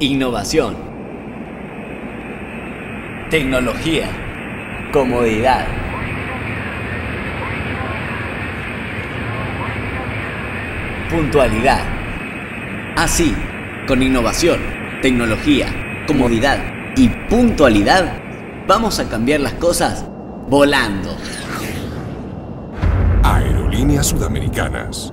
Innovación. Tecnología. Comodidad. Puntualidad. Así, con innovación, tecnología, comodidad y puntualidad, vamos a cambiar las cosas volando. Aerolíneas Sudamericanas.